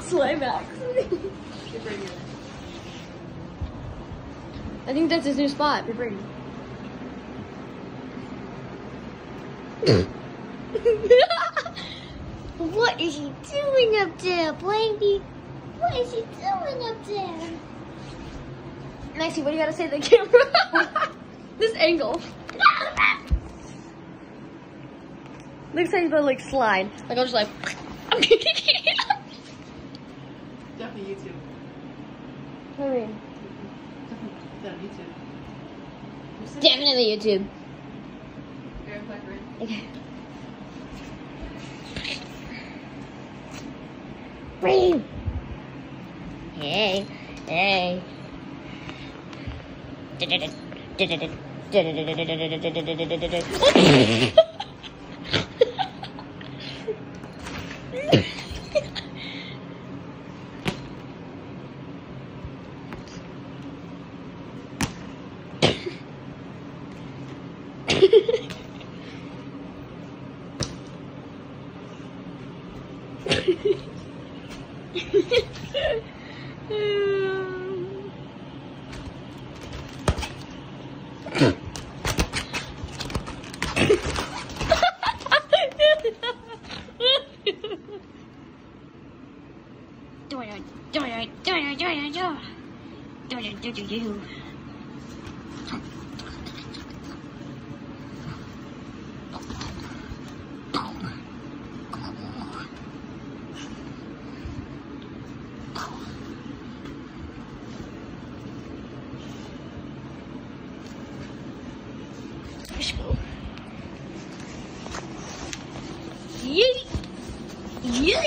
Slime Max. I think that's his new spot. what is he doing up there, Blanky? What is he doing up there? Maxie, what do you gotta say to the camera? this angle. Looks like he's gonna like slide. Like I'll just like. Definitely YouTube. I mean, Definitely YouTube. Who's this? definitely YouTube. Eric Blackburn. Okay. Breathe. Hey, hey. trời ơi trời ơi trời ơi trời ơi trời ơi. Trời ơi trời ơi They're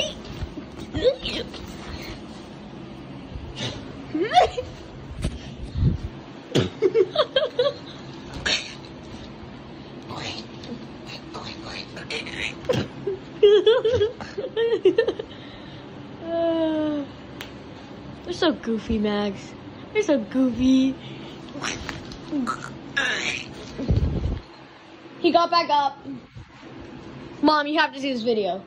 so goofy, Max. They're so goofy. He got back up. Mom, you have to see this video.